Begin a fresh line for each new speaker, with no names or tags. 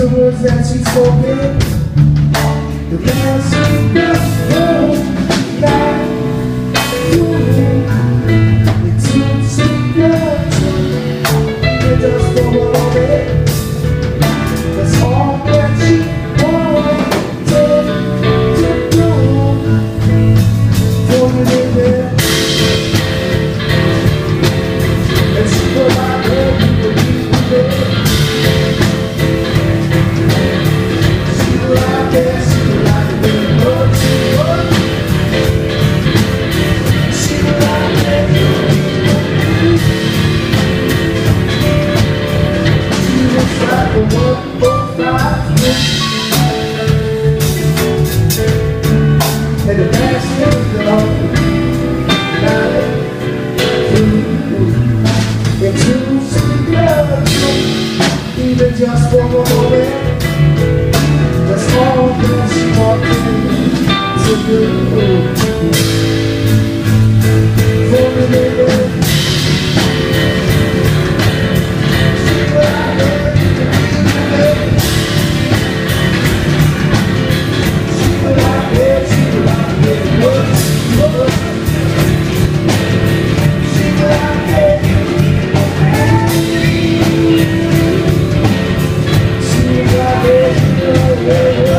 the words that she's spoken The last even just for a moment. That's all that Cristo